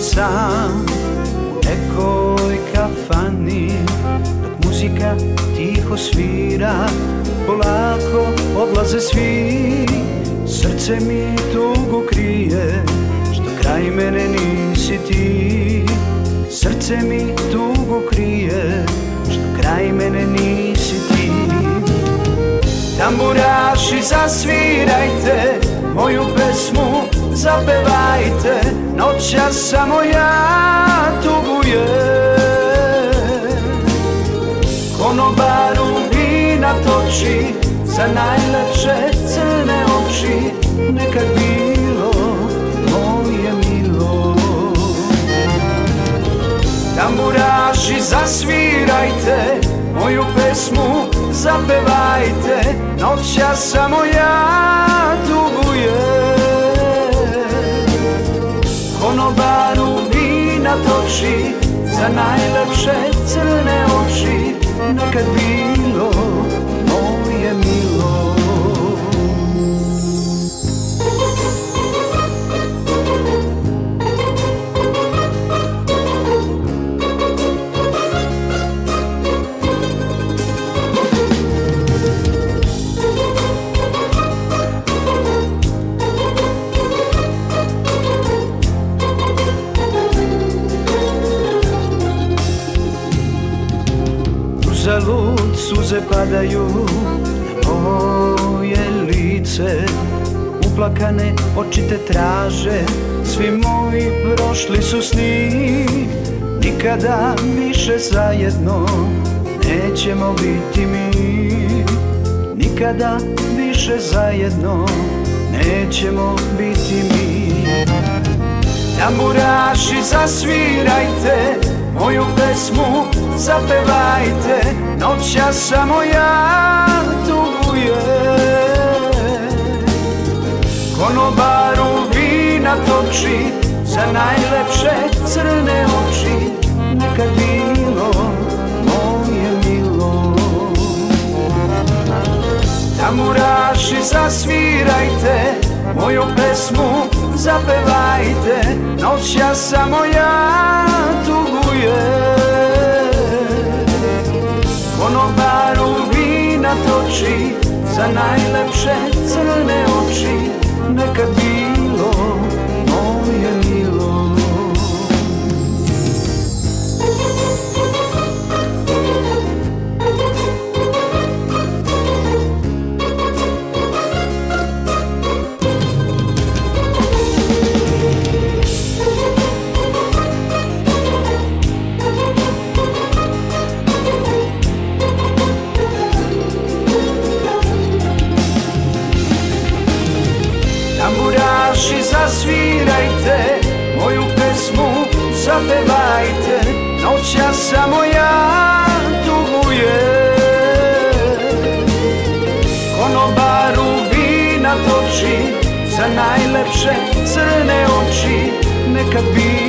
sam u nekoj kafani. Dok muzika tiho svira Polako odlaze svi. Srce mi tugu krije Što kraj mene nisi ti. Srce mi tugu krije Što kraj mene nisi ti. Tamburaši zasvirajte Moju pesmu zapevajte Noća samo ja tugujem. Konobaru vina toči Za najlepše crne oči Nekad bilo moje milo. Tamburaši zasvirajte Moju pesmu zapevajte Noća samo ja tugujem Konobaru vina toči Za najlepše crne oči Nekad bilo Uzalud suze padaju. Na moje lice Uplakane oči te traže. Svi moji prošli su sni. Nikada više zajedno Nećemo biti mi. Nikada više zajedno Nećemo biti mi. Tamburaši zasvirajte Moju pesmu zapevajte Noća samo ja tugujem. Konobaru vina toči Za najlepše crne oči Nekad bilo moje milo. Tamburaši zasvirajte Moju pesmu zapevajte Noća samo ja tugujem Konobaru vina toči Za najlepše crne oči. Nekad bilo Za najlepše crne oči. Nekad bilo